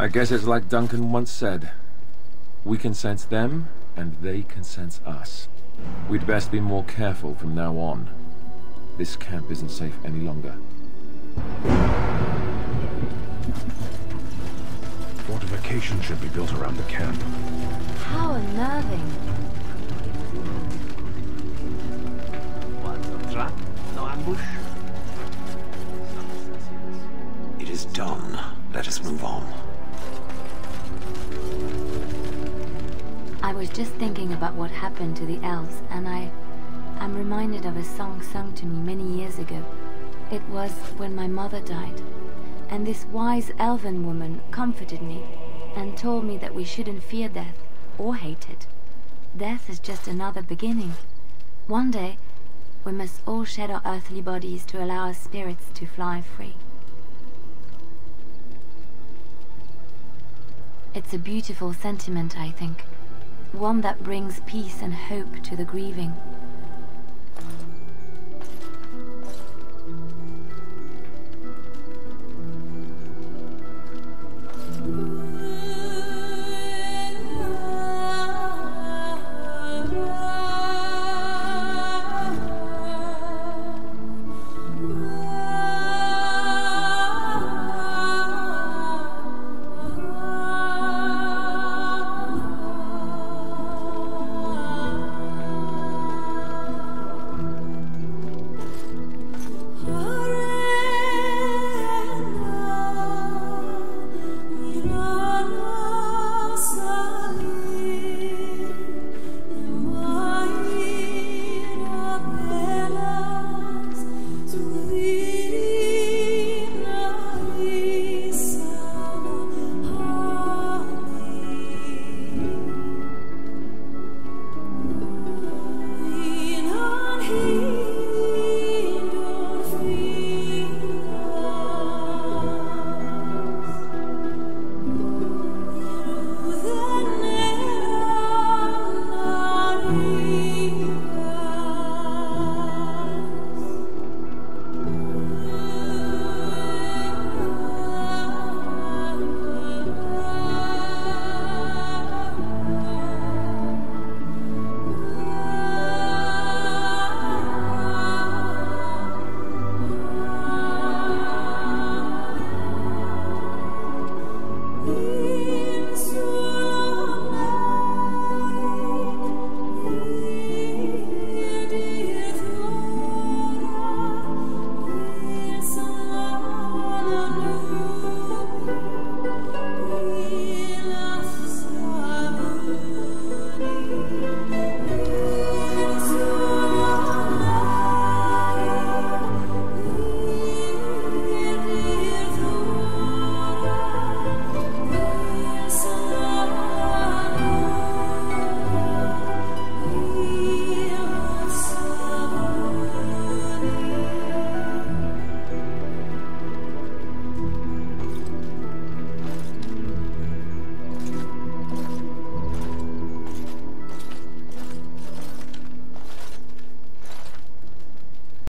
I guess it's like Duncan once said. We can sense them, and they can sense us. We'd best be more careful from now on. This camp isn't safe any longer. Fortification should be built around the camp. How unnerving. What, no trap? No ambush? It is done. Let us move on. I was just thinking about what happened to the elves, and I am reminded of a song sung to me many years ago. It was when my mother died, and this wise elven woman comforted me and told me that we shouldn't fear death or hate it. Death is just another beginning. One day, we must all shed our earthly bodies to allow our spirits to fly free. It's a beautiful sentiment, I think. One that brings peace and hope to the grieving.